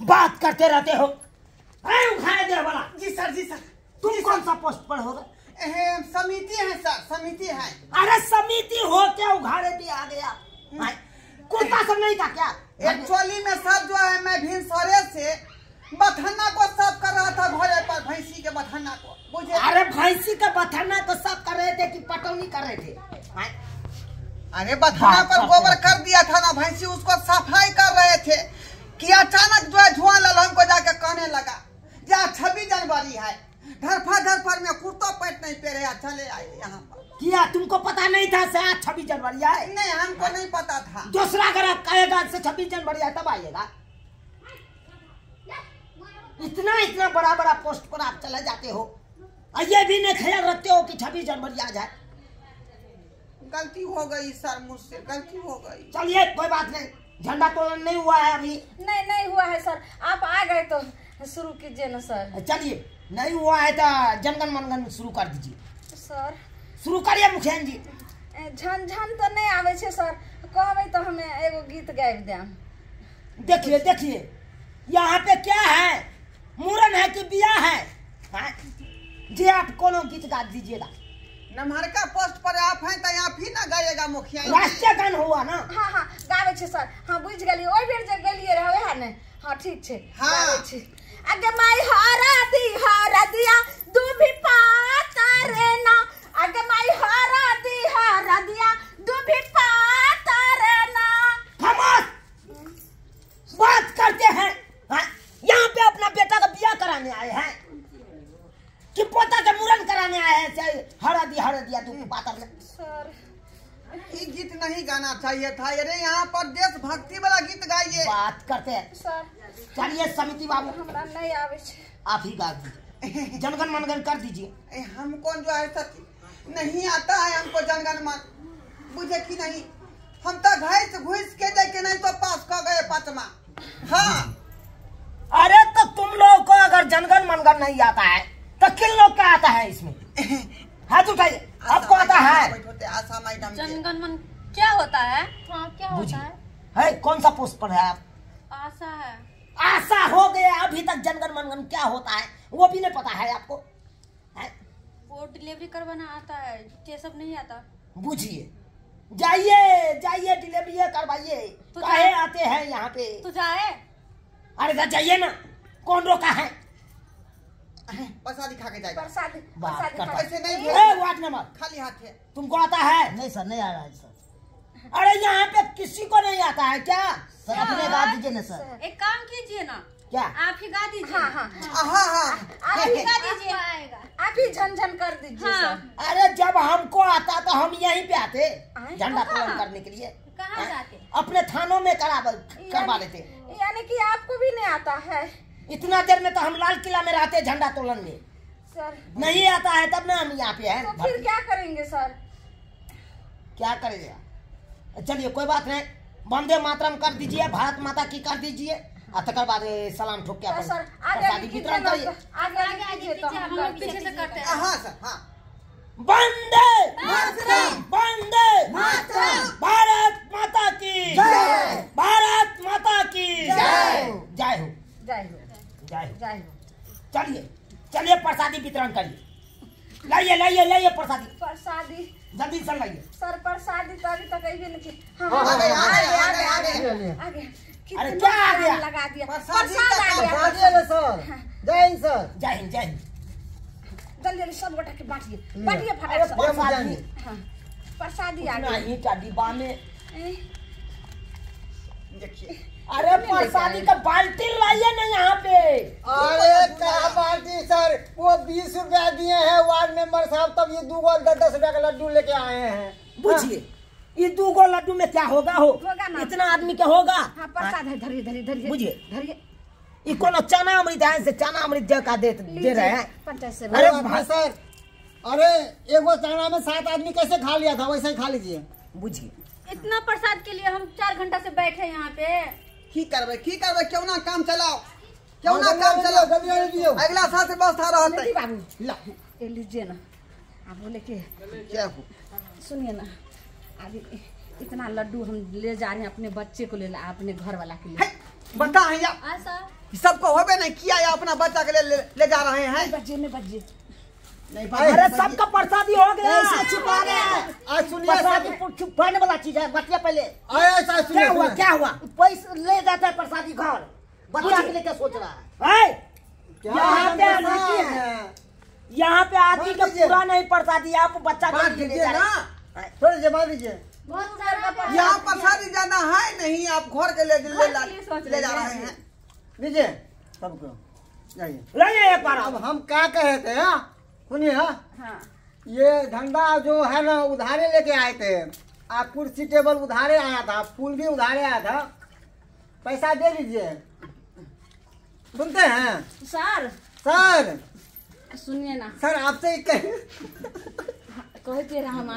बात करते रहते हो। उखाड़े दे वाला। जी सर जी सर। तुम जी कौन सा पोस्ट पर हो समिति है सर। समिति है। अरे समिति हो क्या? उघाड़े भी आ गया। हाँ, कुर्ता सब नहीं था क्या? एक्चुअली में सर जो है मैं भी सरे से बथन्ना को साफ़ कर रहा था घोड़े पर भैंसी के बथन्ना को। बुझे? अरे भैंसी का बथाना को सब कर रहे थे कि पटौनी कर रहे थे। अरे बथन्ना हाँ, पर गोबर कर दिया था ना भैंसी उसको सफ़ाई कर रहे थे। कि अचानक जो है धुआँ लाल हमको जाके कहने लगा जा छब्बीस जनवरी है धरफा धरफर में कुर्तो पैंट नहीं या चले आए यहाँ पर। किया तुमको पता नहीं था से आज छब्बीस जनवरी है? नहीं हमको नहीं पता था। दूसरा अगर आप कहेगा से छब्बीस जनवरी है तब आइएगा। इतना इतना बड़ा बड़ा पोस्ट पर आप चले जाते हो। और ये भी नहीं ख्याल रखते हो कि छब्बीस जनवरी आ जाए गलती हो गई सर मुझसे गलती हो गई। चलिए कोई बात नहीं। झंडा तोलन नहीं हुआ है अभी। नहीं नहीं हुआ है सर। आप आ गए तो शुरू कीजिए ना सर। चलिए नहीं हुआ है तो जनगण मनगण शुरू कर दीजिए। सर। शुरू करिए मुखियान जी। झन झन तो नहीं आवे छे सर। कहबै तो हमें एगो गीत गाबि देम। देखिए देखिए यहाँ पे क्या है? मूरन है कि बिया है? हाँ? जी आप कोनो गीत गा दीजिएगा। नमहरका पोस्ट पर आप हैं तो आप ही ना गाएगा मुखिया। राष्ट्रीय गान हुआ ना? हाँ हाँ गावे छे सर। हाँ बुझ गेलियै ओहि बेर जे गेलियै रहे है ने। हाँ ठीक छे। हाँ। अगर माय अगे माई हरा दी हरा दिया दू भी पाता रे ना अगे माई हरा दी हरा दिया दू भी पाता रे ना खामोश बात करते हैं हाँ? यहाँ पे अपना बेटा का बिया कराने आए हैं कि पोता का मुरन कराने आए हैं चाहे हरा दिया हरा दिया तू पाता में सर। ये गीत नहीं गाना चाहिए था। अरे यहाँ पर देशभक्ति वाला गीत गाइए। बात करते हैं। सर। चलिए समिति बाबू। हमरा नहीं आवे छै। आप ही गा दीजिए। जनगण मनगण कर दीजिए। ए, हमको जो है सच नहीं आता है हमको जनगण मन। बुझे कि नहीं? हम तो घास घुस के देखे नहीं तो पास कर गए पाँचवा हाँ। अरे तो तुम लोग को अगर जनगण मनगण नहीं आता है तो किन लोग का आता है इसमें हाथ उठाइए आपको आता है बैठोते आशा मैडम के। जनगण मन क्या होता है? हाँ क्या होता है? है कौन सा पोस्ट पर है आप? आशा है। आशा हो गया अभी तक जनगण मनगण क्या होता है वो भी नहीं पता है आपको। है? वो डिलीवरी करवाना आता है ये सब नहीं आता। बुझिए। जाइए जाइए डिलीवरी करवाइए। तो काहे आते हैं यहाँ पे। तो जाए? अरे जाइए ना कौन रोका है? के जाएगा। प्रसाद प्रसाद ऐसे नहीं ए, भेज नंबर खाली हाथ है। तुमको आता है। नहीं सर नहीं आ रहा है सर। अरे यहाँ पे किसी को नहीं आता है क्या? सर अपने गा दीजिए ना सर। एक काम कीजिए ना। क्या? आप ही गा दीजिए। हाँ हाँ हाँ। हाँ आप ही गा दीजिए। आएगा। आप ही झनझन कर दीजिए हाँ। अरे जब हमको आता तो हम यहीं पे आते। झंडा कहाँ? तोलन करने के लिए। कहाँ जाते? अपने थानों में करा करवा लेते यानी कि आपको भी नहीं आता है। इतना देर में तो हम लाल किला में रहते झंडा तोलन में। सर। नहीं आता है तब ना हम यहाँ पे तो फिर क्या करेंगे सर? क्या करेगा? चलिए कोई बात नहीं। वंदे मातरम कर दीजिए भारत माता की कर दीजिए। और तकर बाद सलाम ठोक के तो सर आगे आगे कीजिए वितरण करिए। आगे आगे तो हम हम कर पीछे से करते हैं। हाँ सर हाँ। वंदे मातरम! वंदे मातरम! भारत माता की जय! भारत माता की जय! जय हो जय हो जय हो जय हो चलिए चलिए प्रसादी वितरण करिए लाइए लाइए लाइए प्रसादी। प्रसादी। जल्दी से लाइए। सर प्रसादी तो अभी तक अभी नहीं हाँ हाँ, हाँ, आ गए, आ गए, आ गए, आ आगे। अरे क्या आ गया? लगा दिया। प्रसादी आ गया। सर। जय हिंद सर। जय हिंद जय हिंद। जल्दी जल्दी सब गोटा के बांटिए। बांटिए अरे फटाफट से। प्रसादी। हाँ। प्रसादी आ ही का डिब्बा में। देखिए। अरे प्रसादी का बाल्टी लाइए ना यहाँ पे। अरे क्या बाल्टी सर वो बीस रुपया दिए हैं वार्ड मेंबर साहब तब ये दो दस दस रुपया का लड्डू लेके आए हैं। बुझिए ये दो गो लड्डू में क्या होगा हो? होगा इतना आदमी के होगा। हाँ प्रसाद है धरिए धरिए धरिए। बुझिए। ये कोनो चना अमृत है? से चना अमृत दे का दे दे रहे हैं। अरे अरे सर अरे एक वो चाना में सात आदमी कैसे खा लिया था? वैसे ही खा लीजिए। बुझिए। इतना प्रसाद के लिए हम चार घंटा से बैठे यहाँ पे। की करबे? की करबे? क्यों ना काम चलाओ। क्यों ना हाँ, काम चलाओ। जल्दी दियो। अगला साल से व्यवस्था रहते ला। ये लीजिए ना। आप बोले कि क्या हो? सुनिए ना। अभी इतना लड्डू हम ले जा रहे हैं अपने बच्चे को ले ला अपने घर वाला के लिए। बता है या आशा सबको होबे नहीं किया या अपना बच्चा के ले ले, ले जा रहे हैं? बजे में बजे नहीं अरे सबका प्रसादी हो गया। ऐसा छुपा रहे हैं। आज सुनिए प्रसादी छुपाने वाला चीज़ है बतिया पहले। ऐसा क्या हुआ क्या हुआ? पैसे ले जाता है प्रसादी घर। बच्चा के लिए क्या सोच रहा है? यहाँ पे है। यहाँ पे आदमी का पूरा नहीं प्रसादी आप बच्चा के लिए ना। रहे जमा दीजिए। यहाँ पर शादी ज़्यादा है। नहीं आप घर के ले लिए जा रहे हैं। दीजिए सबको। जाइए। एक बार। अब हम क्या कहे थे हाँ? सुनिए हाँ। हाँ ये धंधा जो है ना उधारे लेके आए थे। आप कुर्सी टेबल उधारे आया था फूल भी उधारे आया था। पैसा दे दीजिए। सुनते हैं? सर। सर। सुनिए ना। सर आपसे कह... कहे कहते रहा हम